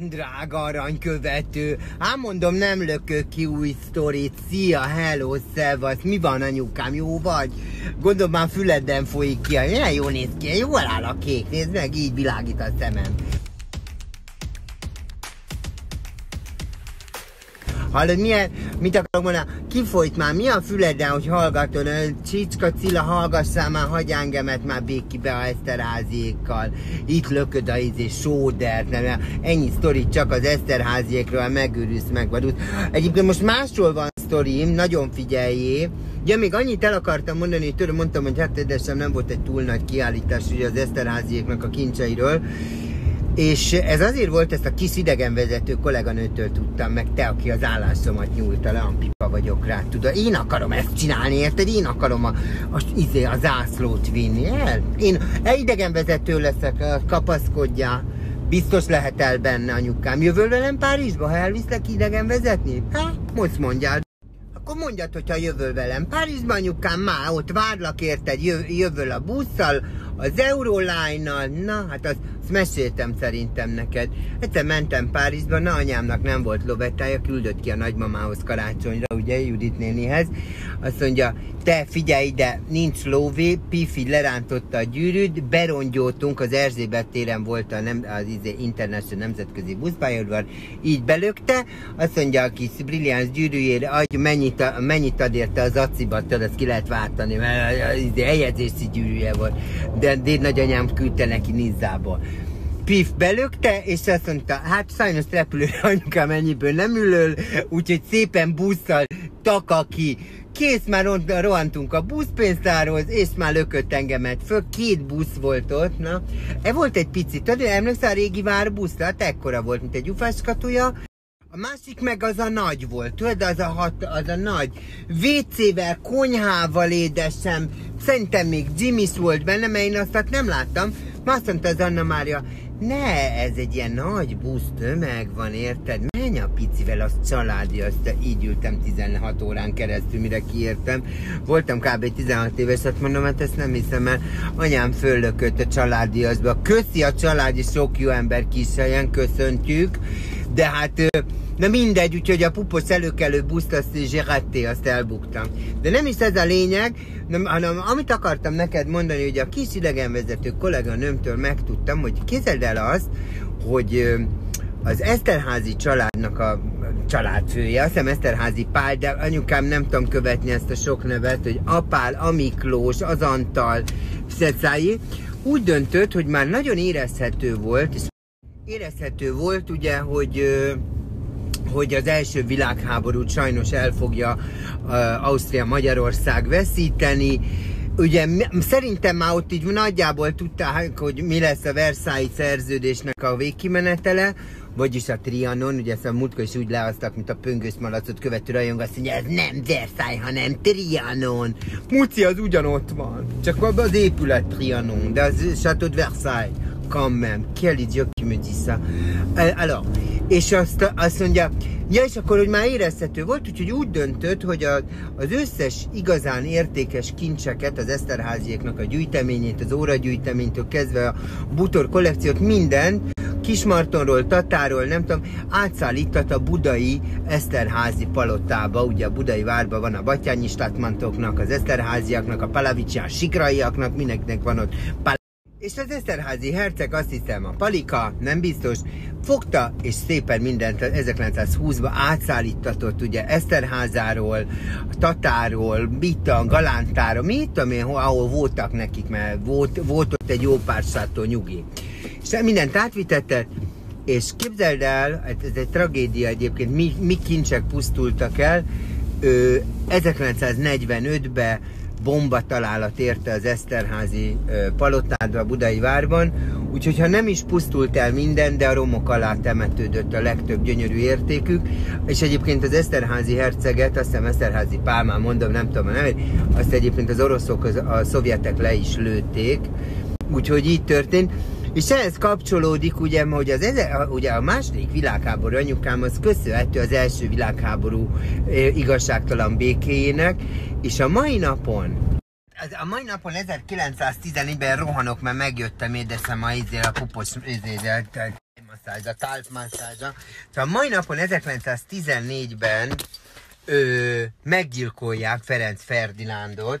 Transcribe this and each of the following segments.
Drága aranykövető, ám mondom, nem lökök ki új sztorit. Szia, hello, szevasz, mi van anyukám, jó vagy? Gondolom már füledben folyik ki, milyen jó néz ki, jól áll a kék, nézd meg, így világít a szemem. Hallod, milyen, mit akarok mondani? Kifolyt már, mi a füleden, hogy hallgatod? Csicska Cilla, hallgassál már, hagyj engemet már békibe a Eszterháziékkal. Itt lököd a izé sódert, nem, ennyi sztori csak az Eszterháziékről, megőrülsz, megvadulsz. Egyébként most másról van sztorim, nagyon figyeljé. Ja, még annyit el akartam mondani, hogy tőle mondtam, hogy hát édesem nem volt egy túl nagy kiállítás ugye az Eszterháziéknak a kincseiről, és ez azért volt, ezt a kis idegenvezető kolléganőtől tudtam meg, te, aki az állásomat nyúlta le, pipa vagyok rá, tudod, én akarom ezt csinálni, érted? Én akarom a, a, izé, a zászlót vinni, el? Én idegenvezető leszek, kapaszkodjál. Biztos lehet el benne, anyukám. Jövöl velem Párizsba, ha elviszlek idegen vezetni? Ha? Most mondjál. Akkor mondjad, hogyha jövöl velem Párizsba, anyukám, már ott várlak érted, jövöl a busszal, az Euroline-nal, na, hát azt, azt meséltem szerintem neked. Egyszer mentem Párizsba, na anyámnak nem volt lovettája, küldött ki a nagymamához karácsonyra, ugye, Judit nénihez. Azt mondja, te figyelj ide, nincs lóvé, Pifi lerántotta a gyűrűt, berongyoltunk, az Erzsébet téren volt a nem, az izé, International Nemzetközi Buszpályaudvar, így belökte, azt mondja a kis brilliáns gyűrűjére, adj, mennyit, mennyit ad érte az acibat, azt ki lehet váltani, mert az izé, eljegyzési gyűrűje volt. De de nagyanyám küldte neki Nizzából. Pif belökte, és azt mondta, hát sajnos repülőre anyukám ennyiből nem ülöl, úgyhogy szépen busszal taka ki. Kész, már rohantunk a buszpénztárhoz, és már lökött engemet föl. Két busz volt ott, na. E volt egy picit, tudod, emlékszel a régi várbusz, hát ekkora volt, mint egy ufáskatuja, a másik meg az a nagy volt, tudod, az a, hat, az a nagy. WC-vel, konyhával édesem, szerintem még Jimmy's volt benne, mert én azt nem láttam. Ma azt mondta az Anna Mária, ne, ez egy ilyen nagy busz tömeg van, érted? Menj a picivel, az családi, azt így ültem 16 órán keresztül, mire kiértem. Voltam kb. 16 éves, hát mondom, hát ezt nem hiszem el. Anyám föllökött a családi azba. Köszi a családi sok jó ember kis helyen, köszöntjük de hát na mindegy, úgyhogy a pupos előkelő buszt, azt zseretté, azt elbuktam. De nem is ez a lényeg, nem, hanem amit akartam neked mondani, hogy a kis idegenvezető nőmtől megtudtam, hogy képzeld el azt, hogy az Eszterházi családnak a családfője, azt hiszem Eszterházi Pál, de anyukám nem tudom követni ezt a sok nevet, hogy Apál, Amiklós, az Antal, Szecái, úgy döntött, hogy már nagyon érezhető volt, és Érezhető volt ugye, hogy hogy az első világháborút sajnos el fogja Ausztria-Magyarország veszíteni. Ugye szerintem már ott így nagyjából tudták, hogy mi lesz a Versailles szerződésnek a végkimenetele, vagyis a Trianon, ugye ezt a múltkor is úgy leaztak, mint a pöngős malacot követő rajong, azt mondja, ez nem Versailles, hanem Trianon. Muci az ugyanott van, csak az épület Trianon, de az Chateau de Versailles quand même, quel idiot qui me dit ça. Alors, és azt, azt mondja, ja, és akkor, hogy már érezhető volt, úgyhogy úgy döntött, hogy a, az összes igazán értékes kincseket, az Eszterháziéknak a gyűjteményét, az óragyűjteménytől kezdve a butor kollekciót, minden Kismartonról, Tatáról, nem tudom, átszállított a budai Eszterházi palotába, ugye a budai várban van a Batyányi Statmantoknak, az Eszterháziaknak, a Palavicsián Sikraiaknak, mindenkinek van ott és az Eszterházi herceg azt hiszem a Palika, nem biztos, fogta és szépen mindent 1920-ban átszállítatott ugye Eszterházáról, Tatáról, Bita, Galántáról, mit tudom én, ahol voltak nekik, mert volt, volt ott egy jó pár sátó nyugi. És mindent átvitetett, és képzeld el, hát ez egy tragédia egyébként, mi, mi kincsek pusztultak el, 1945-ben bomba találat érte az Eszterházi palotádba, Budai várban, úgyhogy ha nem is pusztult el minden, de a romok alá temetődött a legtöbb gyönyörű értékük, és egyébként az Eszterházi herceget, azt hiszem Eszterházi Pálmán mondom, nem tudom a nevét, azt egyébként az oroszok, az, a szovjetek le is lőtték, úgyhogy így történt. És ehhez kapcsolódik ugye, hogy az eze, ugye a második világháború anyukám az köszönhető az első világháború igazságtalan békéjének, és a mai napon a mai napon 1914-ben rohanok, mert megjöttem, édeszem a izél a pupos izézel, masszázs, a talpmasszázsa. Szóval mai napon 1914-ben ö, meggyilkolják Ferenc Ferdinándot,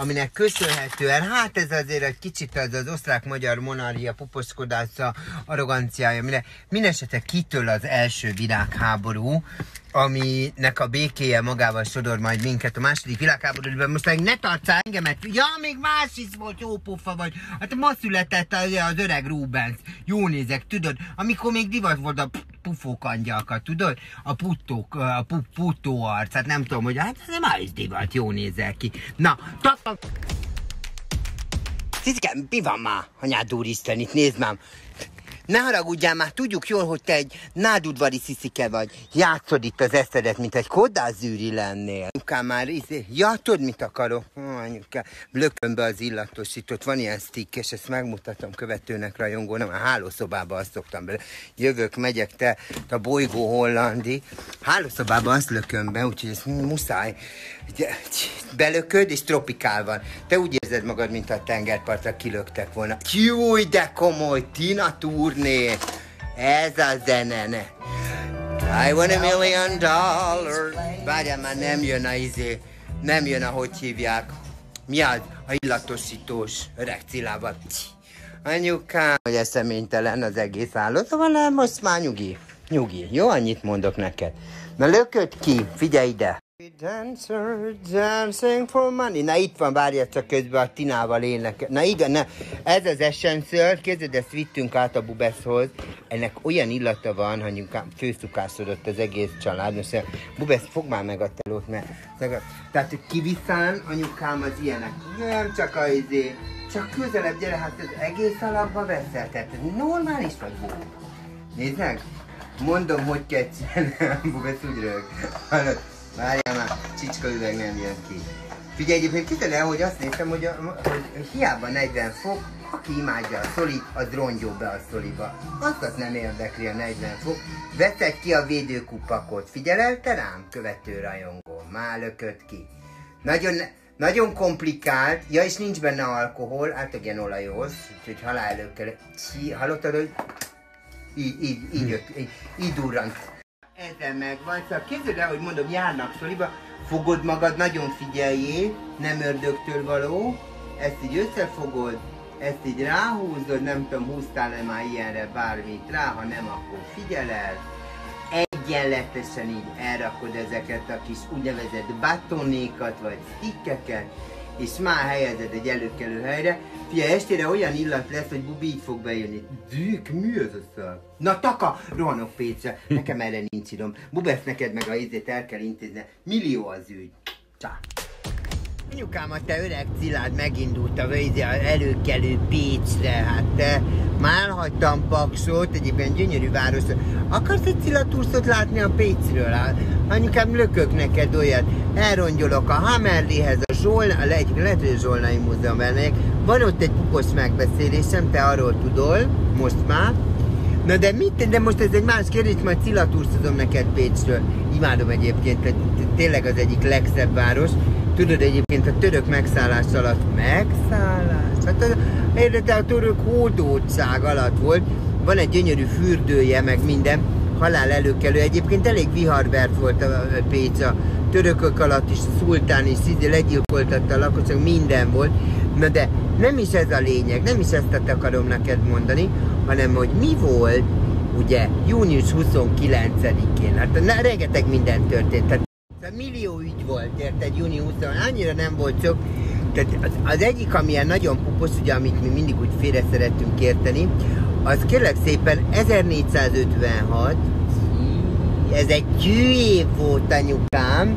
aminek köszönhetően, hát ez azért egy kicsit az, az osztrák-magyar monarchia puposzkodása, arroganciája, mire mindesetre kitől az első világháború, aminek a békéje magával sodor majd minket a második világháborúban. Most meg ne tartsz engemet, ja, még más is volt, jó pofa vagy. Hát ma született az, öreg Rubens, jó nézek, tudod, amikor még divat volt a pufók angyalka, tudod? A puttók, a pu, puttó arc, hát nem tudom, hogy hát ez már is divat, jó nézel ki. Na, tak, Ciszke, mi van már, anyád úristen, itt nézd már. Ne haragudjál már, tudjuk jól, hogy te egy nádudvari sziszike vagy. Játszod itt az eszedet, mint egy kodázűri lennél. Anyukám már izé, ja, tudod mit akarok? Ó, anyukám, lökönbe az illatosított, van ilyen stick, és ezt megmutatom követőnek rajongónak, a hálószobába azt szoktam bele. Jövök, megyek, te, a bolygó hollandi. Hálószobába azt lököm be, úgyhogy ezt muszáj. Belököd, és tropikál van. Te úgy érzed magad, mint a tengerpartra kilöktek volna. Júj, de komoly, Tina Turné. Ez a zene, ne. I want a million dollars. Várjál már, nem jön a izé. Nem jön, ahogy hívják. Mi az? A illatosítós öreg Cilával. Anyukám, hogy eszeménytelen az egész álló, szóval most már nyugi. Nyugi, jó? Annyit mondok neked. Na lököd ki, figyelj ide. Dancer, dancing for money. Na itt van, várja csak közben a Tinával énekel. Na igen, na, ez az Essential, képzeld, ezt vittünk át a Bubeszhoz. Ennek olyan illata van, hogy főszukásodott az egész család. Most Bubesz, fog már meg a telót, mert... Tehát kiviszán, anyukám az ilyenek. Nem csak a izé, csak közelebb gyere, hát az egész alapba veszel. Tehát normális vagy, Bubesz. Nézd meg, mondom, hogy kell csinálni. Bubesz úgy rög. Várjál már, csicska üveg nem jön ki. Figyelj, egyébként kitel el, hogy azt néztem, hogy, a, hogy hiába 40 fok, aki imádja a szolit, az rongyó be a szoliba. Azt, nem érdekli a 40 fok. Veszed ki a védőkupakot. Figyelte rám, követő rajongó. Már lökött ki. Nagyon, nagyon komplikált, ja és nincs benne alkohol, átadjen olajos, úgyhogy halálölkel. Hallottad, hogy így, így, így, így, így durrant ezen megvan. Szóval képzeld el, hogy mondom, járnak szoliba, fogod magad, nagyon figyeljé, nem ördögtől való, ezt így összefogod, ezt így ráhúzod, nem tudom, húztál-e már ilyenre bármit rá, ha nem, akkor figyelel, egyenletesen így elrakod ezeket a kis úgynevezett batonékat, vagy stickeket, és már helyezed egy előkelő helyre. Fia, estére olyan illat lesz, hogy Bubi így fog bejönni. Dűk, mi az a szar? Na taka, rohanok Pécsre, nekem erre nincs idom. Bubesz, neked meg a izét el kell intézni. Millió az ügy. Csá. Anyukám, a te öreg Cilád megindult a vőzi előkelő Pécsre, hát te már hagytam Paksot, egyébként gyönyörű város. Akarsz egy Cilatúrszot látni a Pécsről? Hát, anyukám, lökök neked olyat. Elrongyolok a Hamerlihez, a Zsolna, a egyik lehet, hogy a Zsolnai Múzeum elmegyek. Van ott egy pukos megbeszélésem, te arról tudol, most már. Na de mit, de most ez egy más kérdés, majd Cilatúrszozom neked Pécsről. Imádom egyébként, tényleg az egyik legszebb város. Tudod egyébként a török megszállás alatt megszállás? Hát az, érde, a török hódoltság alatt volt. Van egy gyönyörű fürdője, meg minden. Halál előkelő. Egyébként elég viharvert volt a Pécs a törökök alatt is, szultán is, szízi legyilkoltatta a lakosság, minden volt. Na de nem is ez a lényeg, nem is ezt akarom neked mondani, hanem hogy mi volt, ugye, június 29-én. Hát na, rengeteg minden történt. Millió ügy volt, érted, júni 20 annyira nem volt sok. Tehát az, az egyik, amilyen nagyon pupos, ugye, amit mi mindig úgy félre szerettünk érteni, az kérlek szépen 1456, ez egy év volt anyukám,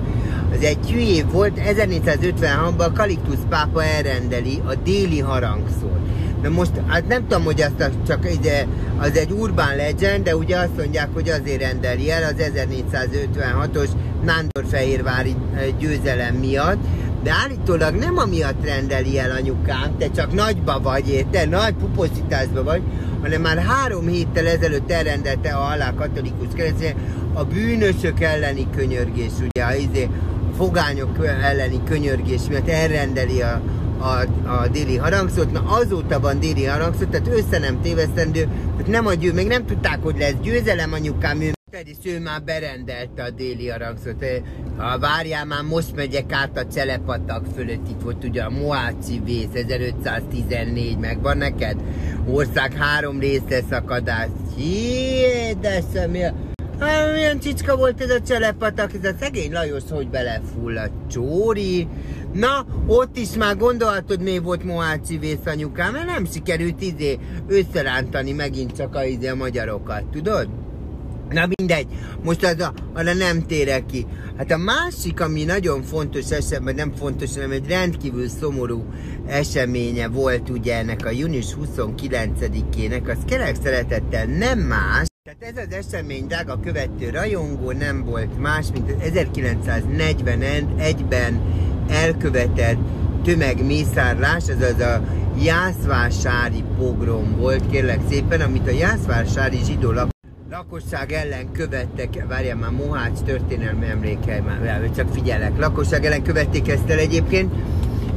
az egy év volt, 1456-ban Kaliktus pápa elrendeli a déli harangszót. Na most, hát nem tudom, hogy azt csak ide, az egy urban legend, de ugye azt mondják, hogy azért rendeli el az 1456-os Nándorfehérvári győzelem miatt, de állítólag nem amiatt rendeli el anyukám, te csak nagyba vagy, te nagy puposzításba vagy, hanem már három héttel ezelőtt elrendelte a alá katolikus keresztény a bűnösök elleni könyörgés, ugye, a, izé, a fogányok elleni könyörgés miatt elrendeli a, a, a déli harangszót, na azóta van déli harangszó, tehát össze nem tévesztendő, tehát nem a győ, még nem tudták, hogy lesz győzelem, anyukám, ő pedig ő már berendelte a déli harangszót. Ha várjál már, most megyek át a Celepatak fölött, itt volt ugye a Moáci vész, 1514, meg van neked? Ország három része szakadás. Jédesem, Hát, milyen csicska volt ez a cselepatak, ez a szegény Lajos, hogy a Csóri. Na, ott is már gondolhatod, mi volt Mohácsi vészanyukám, mert nem sikerült izé összerántani megint csak a, izé a magyarokat, tudod? Na mindegy, most az a, arra nem térek ki. Hát a másik, ami nagyon fontos esemény, nem fontos, hanem egy rendkívül szomorú eseménye volt ugye ennek a június 29-ének, az kérlek szeretettel nem más, tehát ez az esemény, drága követő rajongó nem volt más, mint az 1941-ben elkövetett tömegmészárlás, azaz a Jászvásári pogrom volt, kérlek szépen, amit a Jászvásári zsidó lakosság ellen követtek, várjál már, Mohács történelmi emlékei, már csak figyelek, lakosság ellen követték ezt el egyébként,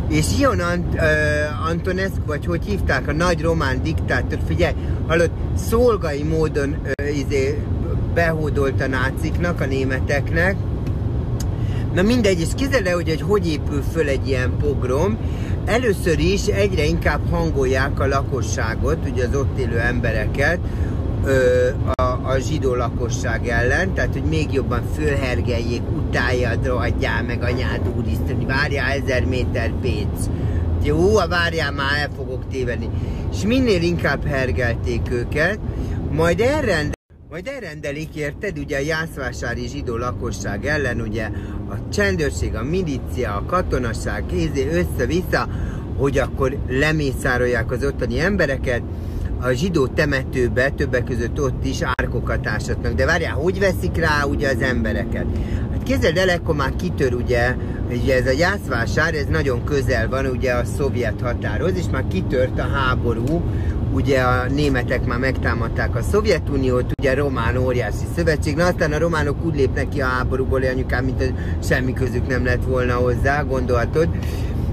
és Ion Ant, uh, Antonescu, vagy hogy hívták, a nagy román diktátor, figyelj, hallott, szolgai módon uh, izé, behódolt a náciknak, a németeknek, Na mindegy, és kizele, hogy, hogy hogy épül föl egy ilyen pogrom. Először is egyre inkább hangolják a lakosságot, ugye az ott élő embereket, a, a zsidó lakosság ellen, tehát hogy még jobban fölhergeljék, utáljad, rohadjál meg anyád úristen, várjál ezer méter Pécs. Jó, ha várjál már, el fogok tévedni. És minél inkább hergelték őket, majd elrend majd elrendelik, érted, ugye a jászvásári zsidó lakosság ellen, ugye a csendőrség, a milícia, a katonaság kézé össze-vissza, hogy akkor lemészárolják az ottani embereket, a zsidó temetőbe többek között ott is árkokat ásatnak. De várjál, hogy veszik rá ugye az embereket? Képzeld el, akkor már kitör ugye, ugye ez a jászvásár, ez nagyon közel van ugye a szovjet határhoz, és már kitört a háború, ugye a németek már megtámadták a Szovjetuniót, ugye a román óriási szövetség, na aztán a románok úgy lépnek ki a háborúból, anyukám, mint hogy semmi közük nem lett volna hozzá, gondolhatod.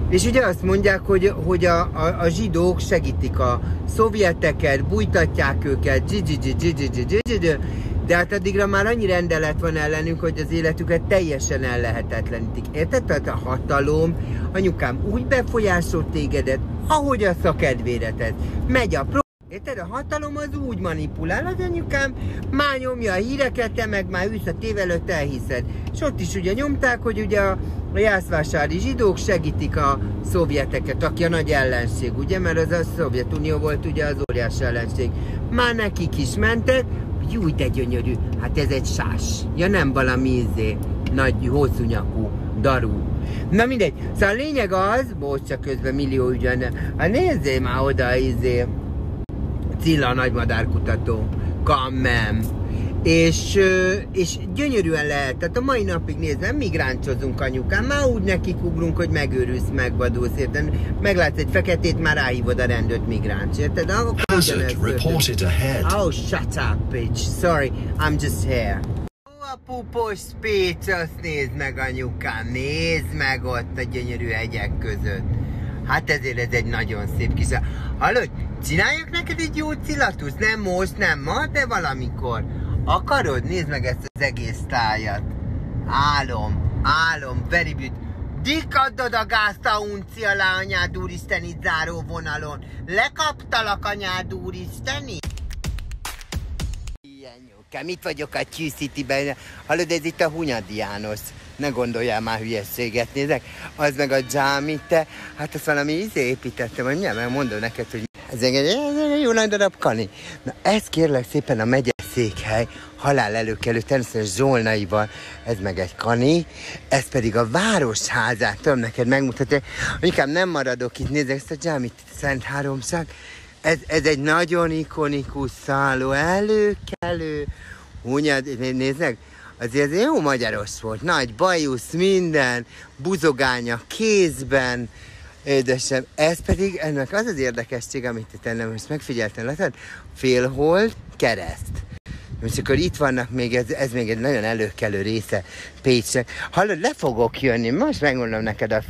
És ugye azt mondják, hogy, hogy a, a, a zsidók segítik a szovjeteket, bújtatják őket, de hát addigra már annyi rendelet van ellenünk, hogy az életüket teljesen ellehetetlenítik. Érted? Tehát a hatalom, anyukám úgy befolyásol tégedet, ahogy a szakedvéreted. Megy a Érted? A hatalom az úgy manipulál, az anyukám már nyomja a híreket, te meg már ülsz a tév előtt elhiszed. És ott is ugye nyomták, hogy ugye a, a jászvásári zsidók segítik a szovjeteket, aki a nagy ellenség, ugye? Mert az a Szovjetunió volt ugye az óriás ellenség. Már nekik is mentek, jó, de gyönyörű, hát ez egy sás. Ja nem valami izé, nagy, hosszú nyakú, darú. Na mindegy, szóval a lényeg az, bocs, csak közben millió ügyen, hát nézzél már oda, izé, Cilla nagymadárkutató, Kammem, és, és gyönyörűen lehet, tehát a mai napig nézve, migráncsozunk anyukám, már úgy nekik ugrunk, hogy megőrülsz, megvadulsz, érted? Meglátsz egy feketét, már ráhívod a rendőrt migráncs, érted? Hazard, reported ahead. Oh, shut up, bitch. Sorry, I'm just here. Ó, a pupos Pécs, azt nézd meg anyukám, nézd meg ott a gyönyörű hegyek között. Hát ezért ez egy nagyon szép kis... Hallod, csináljak neked egy jó cilatuszt? Nem most, nem ma, de valamikor. Akarod? Nézd meg ezt az egész tájat. Álom, álom, very beautiful. Dikadod a gázt a unci alá, anyád úristeni záró vonalon. Lekaptalak, anyád úristeni? Ilyen jókám, itt vagyok a Q-City-ben. Hallod, ez itt a Hunyadi János ne gondoljál már hülyességet nézek, az meg a dzsámit, te, hát azt valami izé építettem, hogy nem, mondom neked, hogy ez egy, ez egy jó nagy darab kani. Na ezt kérlek szépen a megye székhely, halál előkelő, természetesen Zsolnaiban, ez meg egy kani, ez pedig a városházát, tudom neked megmutatni, inkább nem maradok itt, nézek ezt a dzsámit, Szent Háromság, ez, ez egy nagyon ikonikus szálló, előkelő, Hunyad, nézzek, azért ez jó magyaros volt, nagy bajusz, minden, buzogánya kézben, édesem. Ez pedig, ennek az az érdekesség, amit te nem most megfigyeltem, látod? Félhold, kereszt. És akkor itt vannak még, ez, ez még egy nagyon előkelő része Pécsnek. Hallod, le fogok jönni, most megmondom neked a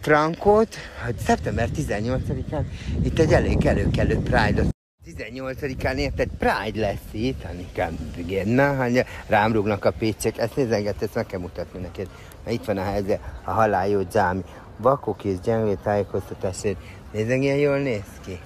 Frankót, hogy szeptember 18-án itt egy elég előkelő Pride-ot. 18-án érted, Pride lesz itt, Anikám, na, hanya, rám rúgnak a pécsek, ezt nézenget, ezt meg kell mutatni neked, mert itt van a helyzet, a haláljó zámi, vakok és gyengé tájékoztatásért, nézd, ilyen jól néz ki.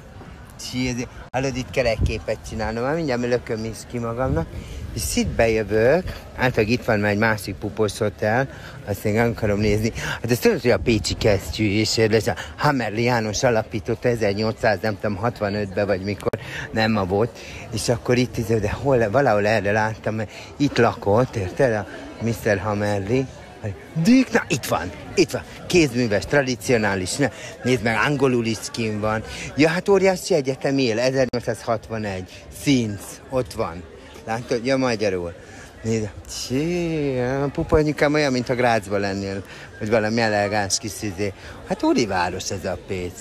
Csízi, hallod, itt kerekképet csinálnom, már mindjárt lököm is ki magamnak, és itt bejövök, általában itt van már egy másik pupos hotel, azt én akarom nézni. Hát ez tudod, hogy a Pécsi kesztyű érdekes. A Hammerli János alapította 1800, nem tudom, 65-ben vagy mikor, nem ma volt. És akkor itt, de hol, valahol erre láttam, itt lakott, érted, a Mr. Hammerli, Dük, na itt van, itt van, kézműves, tradicionális, ne, nézd meg, angolul is kim van. Ja, hát óriási egyetem él, 1861, Színc, ott van. Látod, ja, magyarul. Nézd, csí, a pupa anyukám olyan, mint a Grácsban lennél, vagy valami elegáns kis izé. Hát úri város ez a Pécs.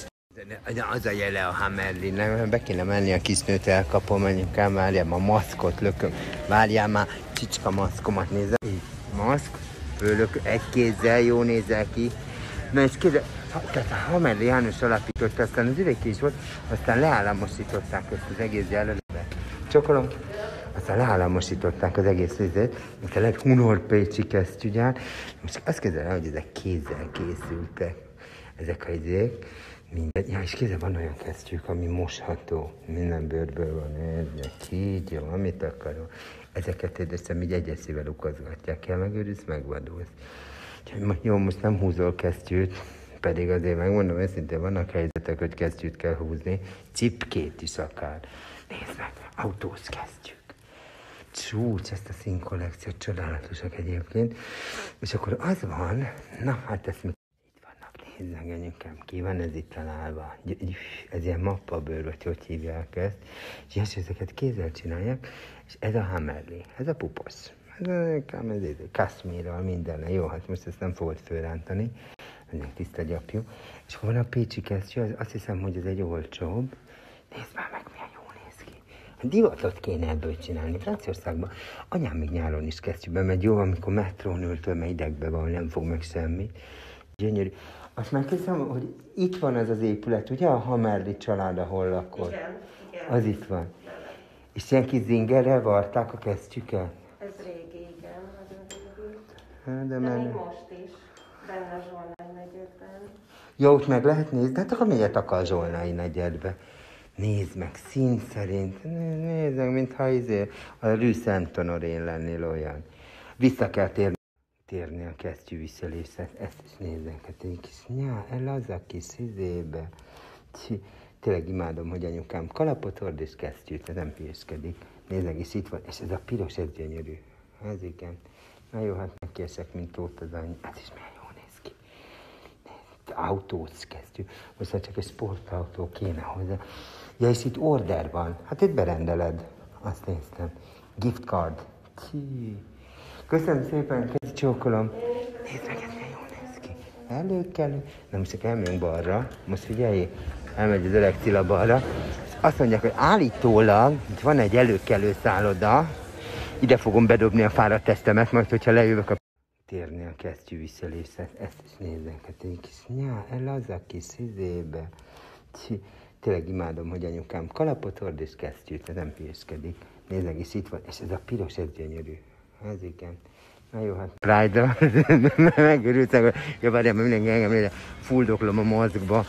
De Az a jele a Hammerlinnek, be kéne menni a kisnőt, elkapom anyukám, várjál, a maszkot lököm, várjál már, csicska maszkomat. Így, maszk, fölök, egy kézzel, jó nézel ki. Na és kézzel, tehát a Hamerli János alapította, aztán az üveg is volt, aztán leállamosították ezt az egész jelölőbe. Csokolom, aztán leállamosították az egész vizet, mint lett Hunor Pécsi kesztyűgyár. Most azt kezdem hogy ezek kézzel készültek, ezek a izék. Minden. Ja, és kézzel van olyan kesztyűk, ami mosható. Minden bőrből van ez, kígyó, amit akarom. Ezeket édesem így egyeszével ukozgatják kell, megőriz, megvadulsz. Jó, most nem húzol kesztyűt, pedig azért megmondom őszintén, vannak helyzetek, hogy kesztyűt kell húzni, cipkét is akár. Nézd meg, autós kesztyűk. Csúcs, ezt a színkollekciót, csodálatosak egyébként. És akkor az van, na hát ezt mi meg anyukám, ki van ez itt találva. Ez ilyen mappabőr, vagy hogy hívják ezt. És ezeket kézzel csinálják, és ez a Hammerli, ez a puposz. Ez a, ez, ez minden. Jó, hát most ezt nem fogod fölrántani, ennek tiszta gyapjú. És van a pécsi kesztyű, az, azt hiszem, hogy ez egy olcsóbb. Nézd már meg, milyen jó néz ki. Divatot kéne ebből csinálni. Franciaországban anyám még nyáron is kesztyűben megy, jó, amikor metrón ültől, mert idegbe van, nem fog meg semmit. Gyönyörű. Azt kezdem, hogy itt van ez az épület, ugye a Hamerli család, ahol lakott? Igen, igen. Az itt van. És ilyen kis zingerrel varták a kesztyüket? Ez régi, igen. Hát, de De még most is, benne a Zsolnán negyedben. Jó, ott meg lehet nézni, hát akkor miért akar Zsolnai negyedbe? Nézd meg, szín szerint, Né- nézd meg, mintha izé, a Rue Saint-Honoré lennél olyan. Vissza kell térni, térni a kesztyű visszalépszet, ezt is nézzek, hát egy kis nyá, el az a kis izébe. Csi, tényleg imádom, hogy anyukám kalapot hord és kesztyűt, ez nem hülyeskedik. Nézd meg, és itt van, és ez a piros, ez gyönyörű. Ez igen. Na jó, hát megkérsek, mint Tóth az any. Ez is milyen jól néz ki autós kezdjük. Most már csak egy sportautó kéne hozzá. Ja, és itt order van. Hát itt berendeled. Azt néztem. Gift card. Csí. Köszönöm szépen, kezi csókolom. Nézd meg, ez milyen jól néz ki. Előkelő. Na most csak elmegyünk balra. Most figyelj, elmegy az öreg Cilla balra. Azt mondják, hogy állítólag itt van egy előkelő szálloda, ide fogom bedobni a fáradt tesztemet, majd hogyha lejövök a térni a kesztyű visszalépszet, ezt is nézzek, hát egy kis nyá, el az a kis izébe. Csi, tényleg imádom, hogy anyukám kalapot hord és kesztyűt, ez nem hülyeskedik. Nézd meg, és itt van, és ez a piros, ez gyönyörű. Ez igen. Na jó, hát Pride-ra megörültek, hogy ja, várjál, mert mindenki engem nézze, fuldoklom a mozgba.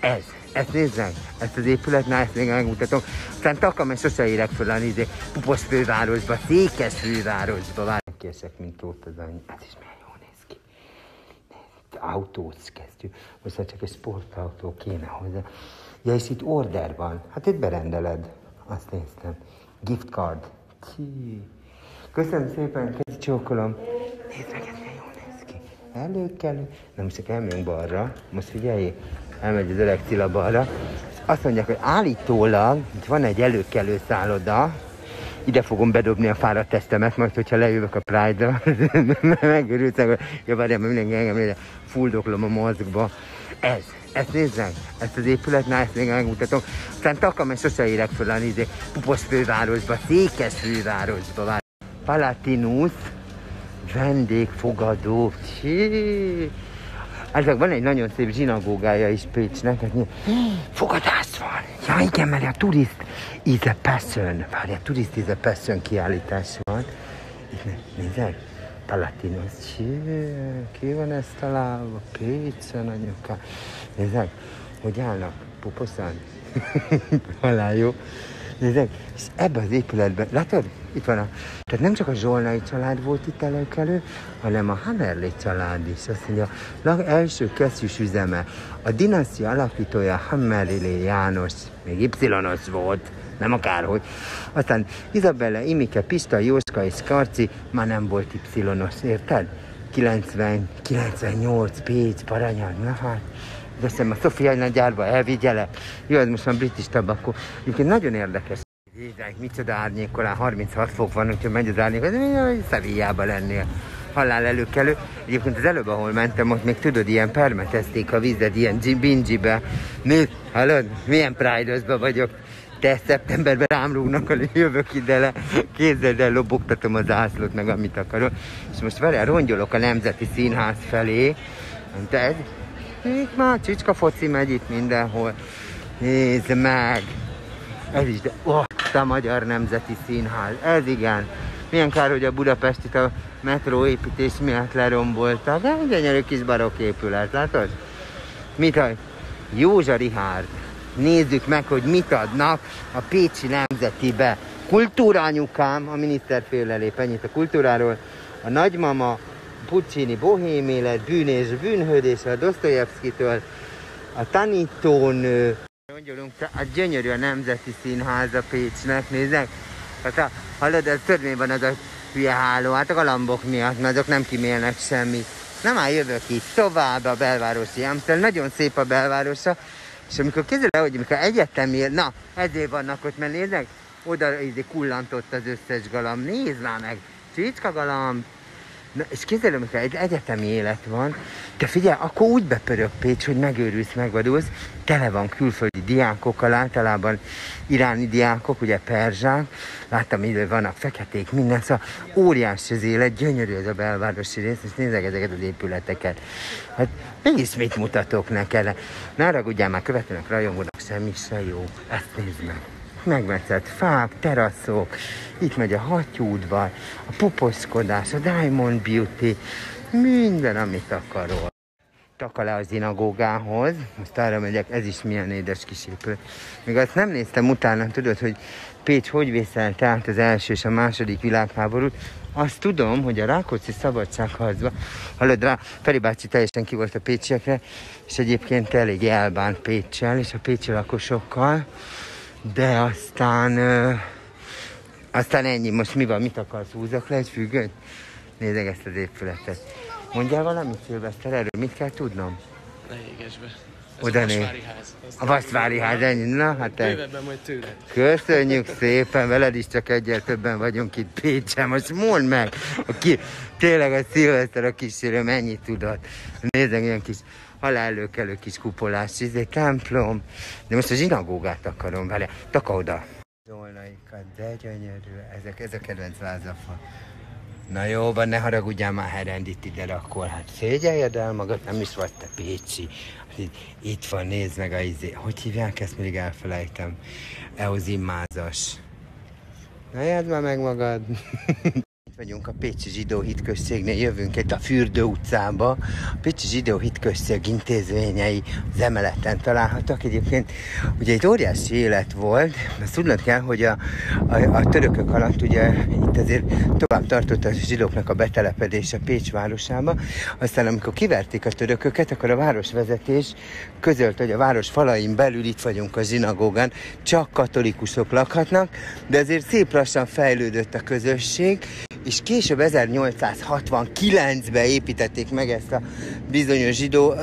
Ez, ezt nézzek, ezt az épület, na ezt még megmutatom. Aztán takam, és sose érek föl a izé, pupos fővárosba, székes fővárosba. Várj, készek, mint Tóth az any. Ez is milyen jól néz ki. Autós kezdjük. Most csak egy sportautó kéne hozzá. Ja, és itt order van. Hát itt berendeled. Azt néztem. Gift card. Csí. Köszönöm szépen, kezi csókolom. Nézd meg, ez milyen jól néz ki. Előkelő. Na most csak elmegyünk balra. Most figyelj, elmegy az öreg Cilla balra. Azt mondják, hogy állítólag itt van egy előkelő szálloda, ide fogom bedobni a fáradt tesztemet, majd hogyha lejövök a Pride-ra, megörültek, hogy ja, várjál, mindenki engem nézze, fuldoklom a mozgba. Ez, ezt nézzek, ezt az épület, na ezt még megmutatom. Aztán takam, és sose érek föl a izé, pupos fővárosba, székes fővárosba. Várj. Palatinus vendégfogadó. Csí. Ezek van egy nagyon szép zsinagógája is Pécsnek. hát Fogadás van! Ja igen, mert a turist is a passion. Várj, a turist is a passion kiállítás van. Itt né- nézek, Palatinus. Csí, Ki van ezt találva? Pécsen anyuka. Nézek, hogy állnak? Puposzan? Halál jó. Nézek, és ebbe az épületben, látod? Itt van a... Tehát nem csak a Zsolnai család volt itt előkelő, hanem a Hamerlé család is. Azt mondja, lag első kesztyűs üzeme. A dinasztia alapítója Hamerlé János, még y volt, nem akárhogy. Aztán Izabella, Imike, Pista, Jóska és Karci már nem volt y érted? 90, 98, Pécs, Paranyag, na hát. De hiszem a Sofia nagy gyárba elvigye le. Jó, ez most már british tabakó. Egyébként nagyon érdekes. Jézsák, micsoda árnyékolán, 36 fok van, úgyhogy megy az árnyék, Szevillába lennél. Halál előkelő. Egyébként az előbb, ahol mentem, ott még tudod, ilyen permetezték a vizet, ilyen bingibe. Nézd, hallod, milyen pride vagyok. Te szeptemberben rám rúgnak, hogy jövök ide le, kézzel el lobogtatom az ászlót, meg amit akarok. És most vele rongyolok a Nemzeti Színház felé. Te ez? Itt már csicska foci megy itt mindenhol. Nézd meg! Ez is, de oh, a Magyar Nemzeti Színház. Ez igen. Milyen kár, hogy a Budapestit a metró építés miatt leromboltak. Hát, gyönyörű kis barokk épület, látod? Mit ad? Józsa Rihárd. Nézzük meg, hogy mit adnak a Pécsi Nemzetibe. Kultúra anyukám, a miniszter félrelép ennyit a kultúráról. A nagymama, Puccini bohém élet, bűn és bűnhődés a Dostoyevskitől, a tanítónő, Mondjunk, a gyönyörű a Nemzeti Színház a Pécsnek, nézzek. Hát a, hallod, ez törvény van az a hülye háló, hát a galambok miatt, mert azok nem kimélnek semmit. Na már jövök itt tovább a belvárosi Amstel, nagyon szép a belvárosa, és amikor kézzel hogy amikor egyetemi, na, ezért vannak ott, mert nézzek, oda izé kullantott az összes galamb, nézd már meg, csicska galamb, Na, és képzeld, el, amikor egy egyetemi élet van, te figyelj, akkor úgy bepörög Pécs, hogy megőrülsz, megvadulsz, tele van külföldi diákokkal, általában iráni diákok, ugye perzsák, láttam ide vannak feketék, minden, szóval óriási az élet, gyönyörű ez a belvárosi rész, és nézzek ezeket az épületeket. Hát mégis mit mutatok neked? Ne haragudjál már, követőnek, rajongónak semmi se jó. Ezt nézd meg megvetett fák, teraszok, itt megy a hattyúdvar, a puposzkodás, a Diamond Beauty, minden, amit akarol. Taka le a zinagógához, most arra megyek, ez is milyen édes kis épület. Még azt nem néztem utána, tudod, hogy Pécs hogy vészelte át az első és a második világháborút. Azt tudom, hogy a Rákóczi szabadságharcban, hallod rá, Feri bácsi teljesen ki volt a pécsiekre, és egyébként elég elbánt Pécsel és a pécsi lakosokkal, de aztán, ö, aztán ennyi, most mi van, mit akarsz, húzok le egy függönyt? Nézzek ezt az épületet. Mondjál valamit, Szilveszter, erről mit kell tudnom? Ne be. Ez Oda a. Vasvári ház. A Vasvári ház, ennyi, na hát. Bővebben majd tőled. Köszönjük szépen, veled is csak egyel többen vagyunk itt Pécsen. Most mondd meg, aki tényleg a szilveszter a kísérő mennyit tudott. Nézzek, ilyen kis halálőkelő kis kupolás, izé, templom. De most a zsinagógát akarom vele. Taka oda. Zsolnaikat, de gyönyörű. Ezek, ez a kedvenc vázafa. Na jó, van, ne haragudjál már, ha rendít ide rakol. Hát szégyeljed el magad, nem is vagy te Pécsi. Hát itt, itt van, nézd meg a izé. Hogy hívják ezt, mindig elfelejtem. Eozimázas. Na járd már meg magad. Vagyunk a Pécsi Zsidó Hitközségnél, jövünk itt a Fürdő utcába. A Pécsi Zsidó Hitközség intézményei az emeleten találhatók. Egyébként ugye egy óriási élet volt, mert tudnod kell, hogy a, a, a törökök alatt ugye itt azért tovább tartott a zsidóknak a betelepedése Pécs városába. Aztán amikor kiverték a törököket, akkor a városvezetés közölt, hogy a város falain belül itt vagyunk a zsinagógán, csak katolikusok lakhatnak, de azért szép lassan fejlődött a közösség, és később 1869-ben építették meg ezt a bizonyos zsidó,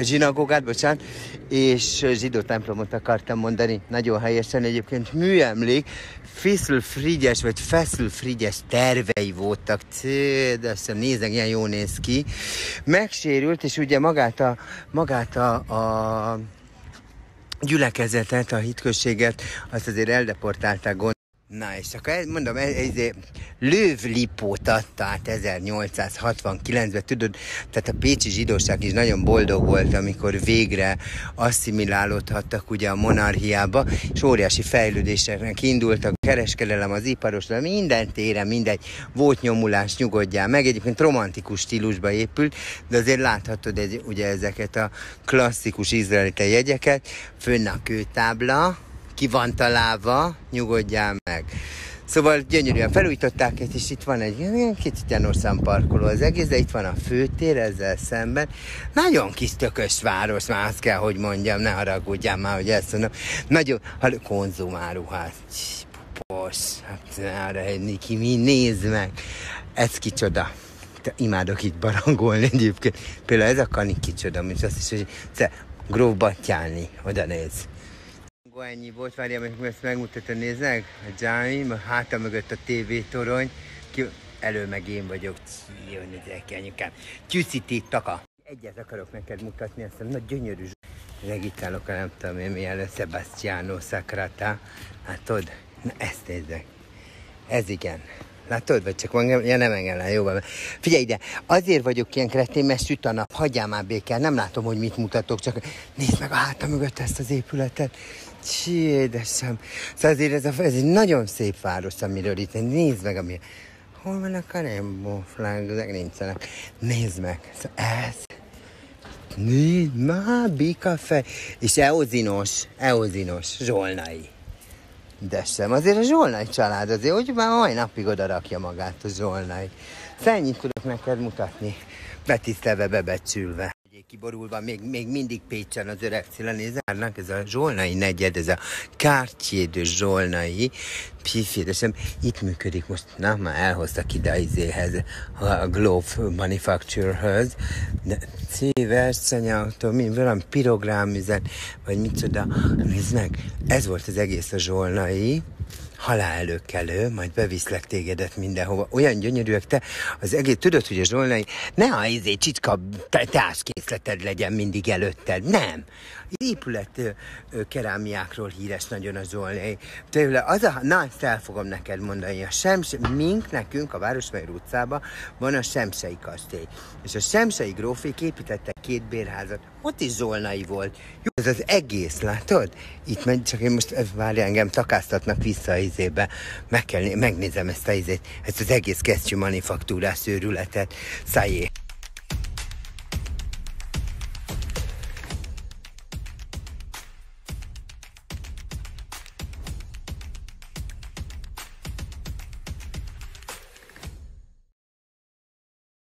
zsinagógát, bocsánat, és zsidó templomot akartam mondani, nagyon helyesen egyébként műemlék, Feszül Frigyes, vagy Feszül Frigyes tervei voltak, Cé, de azt nézek, ilyen jó néz ki. Megsérült, és ugye magát a, magát a, a gyülekezetet, a hitközséget, azt azért eldeportálták. Na, és akkor mondom, ez, ez lővlipót adta át 1869-ben, tudod, tehát a pécsi zsidóság is nagyon boldog volt, amikor végre asszimilálódhattak ugye a monarchiába, és óriási fejlődéseknek indultak, kereskedelem, az iparosodalom, minden téren, mindegy, volt nyomulás, nyugodjál meg, egyébként romantikus stílusba épült, de azért láthatod egy, ugye ezeket a klasszikus izraelita jegyeket, fönn a kőtábla, ki van találva, nyugodjál meg. Szóval gyönyörűen felújították, és itt van egy ilyen kicsit ilyen parkoló az egész, de itt van a főtér ezzel szemben. Nagyon kis tökös város, már azt kell, hogy mondjam, ne haragudjál már, hogy ezt mondom. Nagyon, ha konzumáruház. Pupos, hát arra egy Niki, mi nézd meg. Ez kicsoda. Imádok itt barangolni egyébként. Például ez a kanik kicsoda, mint azt is, hogy gróf battyálni, oda néz. Ennyi volt, várjál, meg ezt megmutatom, nézd meg, a Gianni, a háta mögött a torony, ki, elő meg én vagyok, jön ki anyukám, Tyüciti taka. Egyet akarok neked mutatni, ezt a nagy gyönyörű a nem tudom én milyen, Sebastiano Sacrata, látod? Na ezt nézzek. Ez igen. Látod, vagy csak van, ja nem engem le, jó van. Figyelj ide, azért vagyok ilyen kretén, mert süt a nap, hagyjál már békén, nem látom, hogy mit mutatok, csak nézd meg a hátam mögött ezt az épületet. Csi, édesem. Szóval azért ez, a, ez egy nagyon szép város, amiről itt, nézd meg, ami... Hol vannak a rainbow flag, ezek nincsenek. Nézd meg, szóval ez, Nézd, már bikafej. És eozinos, eozinos, zsolnai. De sem. Azért a Zsolnai család azért, hogy már mai napig oda rakja magát a Zsolnai. Ennyit tudok neked mutatni, betisztelve, bebecsülve. Kiborulva, még, még mindig Pécsen az öreg Cilla zárnak, ez a Zsolnai negyed, ez a Cartier de Zsolnai, pifédesem, itt működik most, na, már elhoztak ide izéhez, a Globe Manufacturehez, de C-versenyautó, mi, valami pirográmüzet, vagy micsoda, nézd meg, ez volt az egész a Zsolnai, halálelőkelő, majd beviszlek tégedet mindenhova. Olyan gyönyörűek te, az egész, tudod, hogy a Zsolnai, ne a izé csicska te- teáskészleted legyen mindig előtted, nem. Épület kerámiákról híres nagyon a Zsolnai. Tőle az a, na, ezt el fogom neked mondani, a Sems, mink nekünk a Városmajor utcában van a Semsei kastély. És a Semsei grófék építettek két bérházat, ott is Zsolnai volt. Jó, ez az egész, látod? Itt megy, csak én most, várj, engem takáztatnak vissza a izébe. Meg kell, né- megnézem ezt a izét, ezt az egész kesztyű manufaktúrás őrületet. Szájé.